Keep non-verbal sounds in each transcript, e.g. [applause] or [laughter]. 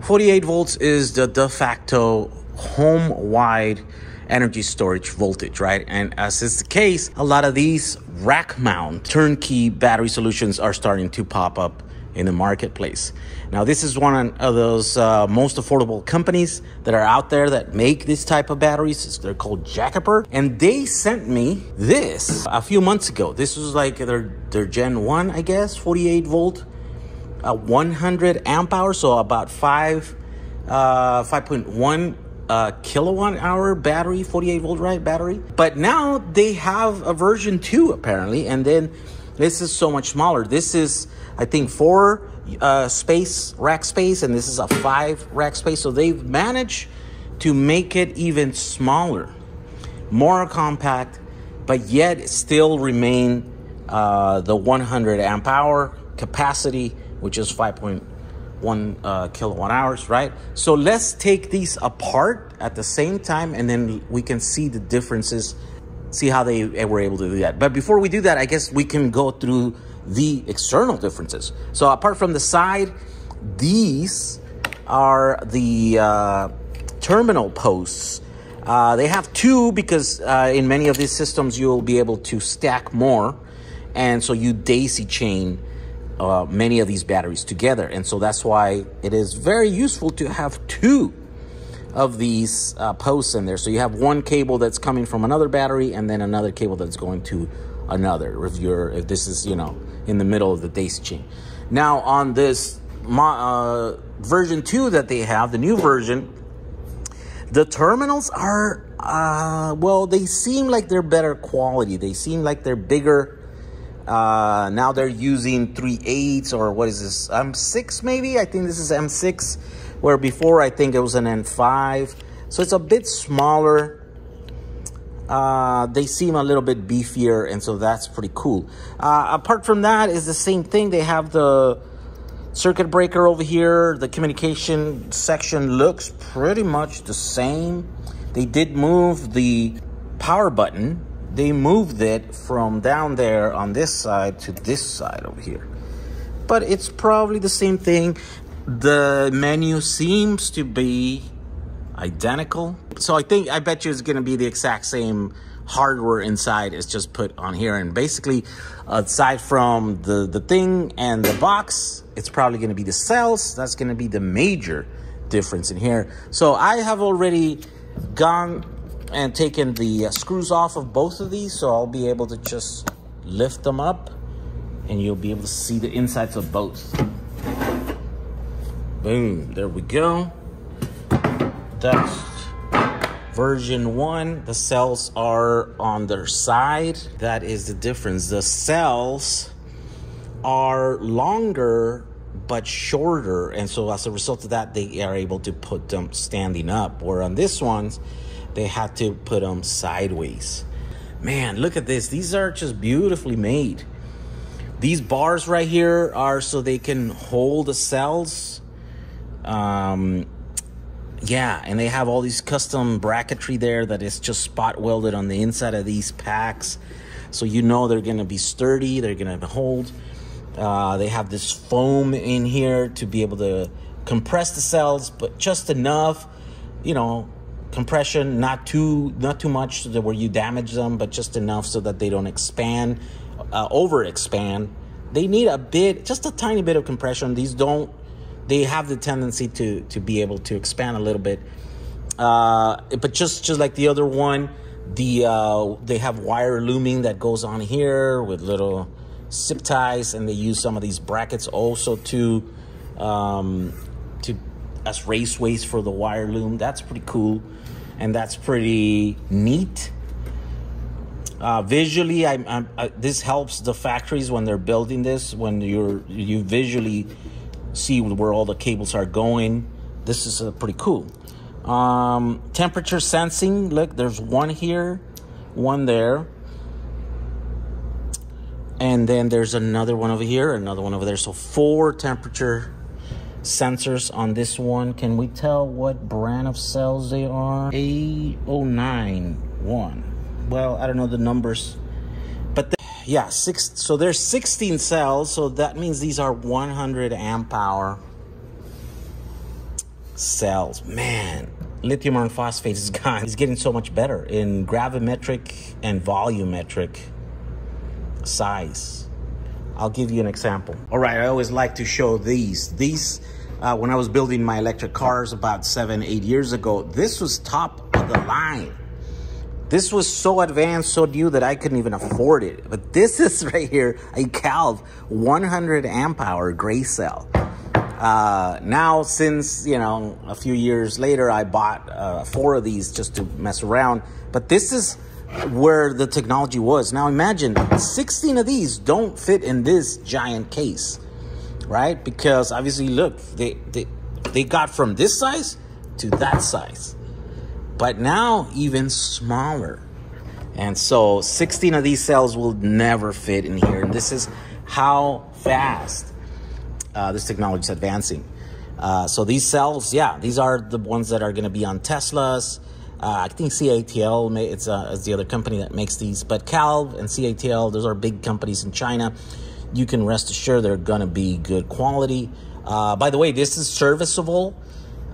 48 volts is the de facto home wide energy storage voltage, right? And as is the case, a lot of these rack mount turnkey battery solutions are starting to pop up in the marketplace. Now, this is one of those uh, most affordable companies that are out there that make this type of batteries. They're called Jakiper, and they sent me this a few months ago. This was like their their Gen One, I guess, 48 volt, uh, 100 amp hour, so about five, uh, 5.1 uh, kilowatt hour battery, 48 volt right battery. But now they have a version two apparently, and then this is so much smaller. This is I think four uh, space rack space, and this is a five rack space. So they've managed to make it even smaller, more compact, but yet still remain uh, the 100 amp hour capacity, which is 5.1 uh, kilowatt hours, right? So let's take these apart at the same time, and then we can see the differences, see how they were able to do that. But before we do that, I guess we can go through the external differences. So apart from the side, these are the uh, terminal posts. Uh, they have two because uh, in many of these systems you'll be able to stack more, and so you daisy chain uh, many of these batteries together, and so that's why it is very useful to have two of these uh, posts in there. So you have one cable that's coming from another battery, and then another cable that's going to another. If you're if this is you know in the middle of the daisy chain. Now on this uh, version two that they have, the new version, the terminals are uh, well, they seem like they're better quality. They seem like they're bigger. Uh, now they're using three eights or what is this M6 maybe? I think this is M6, where before I think it was an M5. So it's a bit smaller uh, they seem a little bit beefier, and so that's pretty cool. Uh, apart from that, is the same thing. They have the circuit breaker over here. The communication section looks pretty much the same. They did move the power button. They moved it from down there on this side to this side over here. But it's probably the same thing. The menu seems to be identical. So I think, I bet you it's to be the exact same hardware inside is just put on here. And basically, aside from the, the thing and the box, it's probably to be the cells. That's to be the major difference in here. So I have already gone and taken the uh, screws off of both of these. So I'll be able to just lift them up and you'll be able to see the insides of both. Boom, there we go. That's version 1. The cells are on their side. That is the difference. The cells are longer but shorter. And so as a result of that, they are able to put them standing up. Where on this ones, they had to put them sideways. Man, look at this. These are just beautifully made. These bars right here are so they can hold the cells. Um, yeah, and they have all these custom bracketry there that is just spot welded on the inside of these packs. So you know they're going to be sturdy, they're going to hold. Uh, they have this foam in here to be able to compress the cells, but just enough, you know, compression, not too not too much so that where you damage them, but just enough so that they don't expand, uh, over expand. They need a bit, just a tiny bit of compression. These don't they have the tendency to to be able to expand a little bit. Uh, but just just like the other one, the uh, they have wire looming that goes on here with little zip ties, and they use some of these brackets also to um, to as raceways for the wire loom. That's pretty cool, and that's pretty neat. Uh, visually, I, I, I, this helps the factories when they're building this. When you're you visually see where all the cables are going. This is uh, pretty cool. Um, temperature sensing, look, there's one here, one there. And then there's another one over here, another one over there. So four temperature sensors on this one. Can we tell what brand of cells they are? A091. Well, I don't know the numbers but yeah, six. So there's 16 cells. So that means these are 100 amp hour cells. Man, lithium iron phosphate is [laughs] gone. It's getting so much better in gravimetric and volumetric size. I'll give you an example. All right, I always like to show these. These, uh, when I was building my electric cars about seven, eight years ago, this was top of the line. This was so advanced, so new that I couldn't even afford it. But this [laughs] is right here, a CALB 100 amp hour gray cell. Uh, now, since, you know, a few years later, I bought uh, four of these just to mess around. But this is where the technology was. Now imagine 16 of these don't fit in this giant case, right? Because obviously, look, they, they, they got from this size to that size but now even smaller. And so 16 of these cells will never fit in here. And this is how fast uh, this technology is advancing. Uh, so these cells, yeah, these are the ones that are going to be on Teslas. Uh, I think CATL, it's, uh, it's the other company that makes these, but CALB and CATL, those are big companies in China. You can rest assured they're going to be good quality. Uh, by the way, this is serviceable,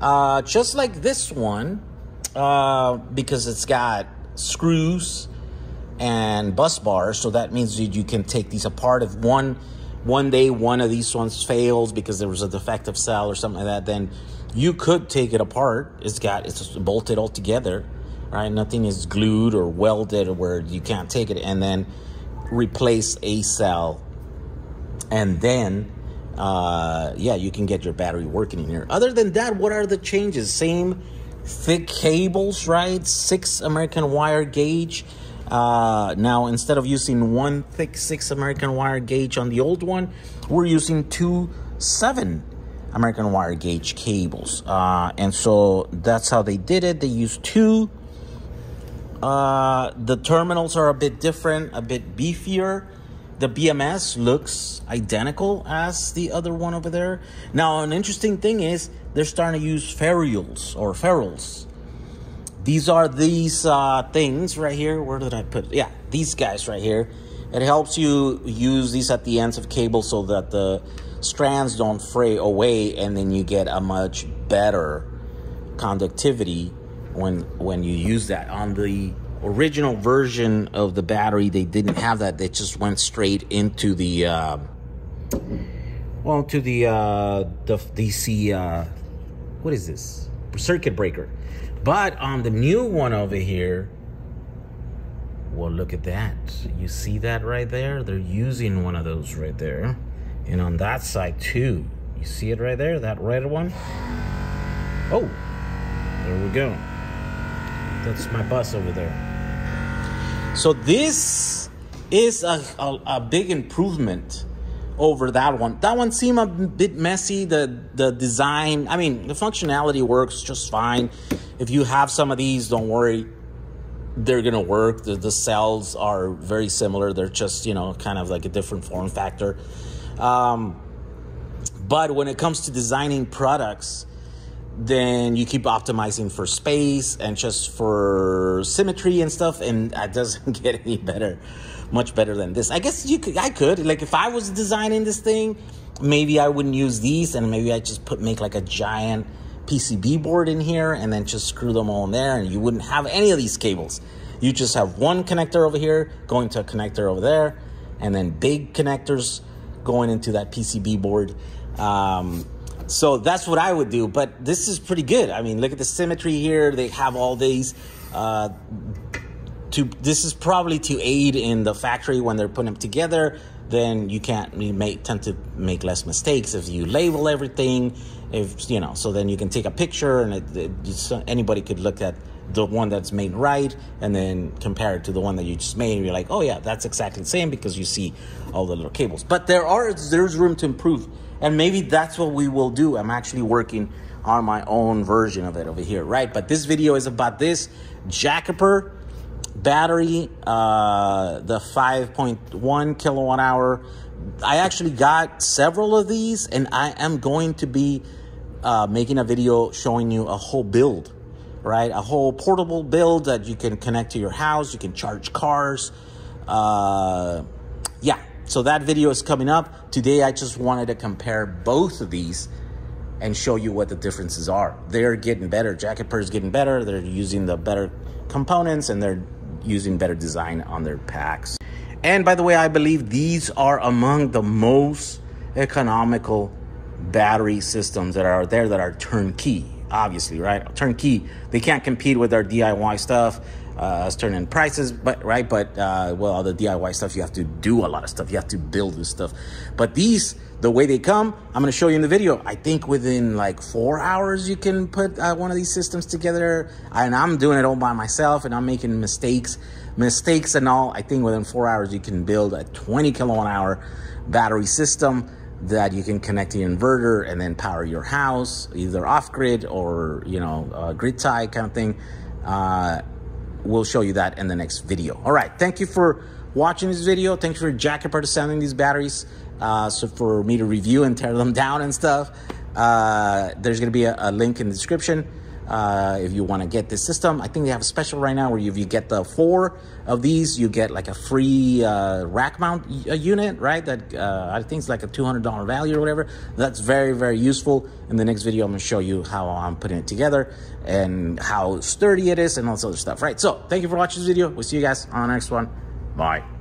uh, just like this one uh, because it's got screws and bus bars. So that means you, you can take these apart. If one one day one of these ones fails because there was a defective cell or something like that, then you could take it apart. It's got it's bolted all together, right? Nothing is glued or welded where you can't take it, and then replace a cell, and then uh, yeah, you can get your battery working in here. Other than that, what are the changes? Same thick cables, right? Six American wire gauge. Uh, now, instead of using one thick six American wire gauge on the old one, we're using two seven American wire gauge cables. Uh, and so that's how they did it. They used two. Uh, the terminals are a bit different, a bit beefier. The BMS looks identical as the other one over there. Now, an interesting thing is they're starting to use ferrules or ferrules. These are these uh, things right here. Where did I put? Yeah, these guys right here. It helps you use these at the ends of cables so that the strands don't fray away, and then you get a much better conductivity when when you use that on the original version of the battery they didn't have that they just went straight into the uh, well to the uh, the DC uh, what is this? Circuit breaker. But on the new one over here, well, look at that. You see that right there? They're using one of those right there. And on that side too. You see it right there? That red one? Oh, there we go. That's my bus over there. So this is a, a, a big improvement over that one. That one seemed a bit messy. The the design, I mean, the functionality works just fine. If you have some of these, don't worry, they're gonna work. The, the cells are very similar. They're just you know kind of like a different form factor. Um, but when it comes to designing products, then you keep optimizing for space and just for symmetry and stuff, and that [laughs] doesn't get any better much better than this. I guess you could, I could. Like if I was designing this thing, maybe I wouldn't use these and maybe I just put make like a giant PCB board in here and then just screw them all in there and you wouldn't have any of these cables. You just have one connector over here going to a connector over there and then big connectors going into that PCB board. Um, so that's what I would do, but this is pretty good. I mean, look at the symmetry here. They have all these uh, to this is probably to aid in the factory when they're putting them together then you can't you may tend to make less mistakes if you label everything if you know so then you can take a picture and it, it, anybody could look at the one that's made right and then compare it to the one that you just made and you're like oh yeah that's exactly the same because you see all the little cables. But there are there's room to improve. And maybe that's what we will do. I'm actually working on my own version of it over here right? But this video is about this. Jakiper battery, uh, the 5.1 kilowatt hour. I actually got several of these, and I am going to be uh, making a video showing you a whole build, right? A whole portable build that you can connect to your house. You can charge cars. Uh, yeah, so that video is coming up. Today, I just wanted to compare both of these and show you what the differences are. They're getting better. Jakiper is getting better. They're using the better components and they're using better design on their packs. And by the way, I believe these are among the most economical battery systems that are there that are turnkey obviously right turnkey they can't compete with our diy stuff uh, turning prices, but right, but uh, well, the DIY stuff you have to do a lot of stuff. You have to build this stuff. But these, the way they come, I'm going to show you in the video. I think within like four hours you can put uh, one of these systems together. And I'm doing it all by myself, and I'm making mistakes, mistakes and all. I think within four hours you can build a 20 kilowatt hour battery system that you can connect to the inverter and then power your house either off grid or you know uh, grid tie kind of thing uh, we'll show you that in the next video. All right, thank you for watching this video. Thanks for Jakiper for sending these batteries uh, so for me to review and tear them [laughs] down and stuff. Uh, there's going to be a, a, link in the description uh, if you want to get this system. I think they have a special right now where if you get the four of these, you get like a free uh, rack mount unit, right? That uh, I think it's like a $200 value or whatever. That's very, very useful. In the next video, I'm going to show you how I'm putting it together and how sturdy it is and all this other stuff, right? So thank you for watching this video. We'll see you guys on the next one. Bye.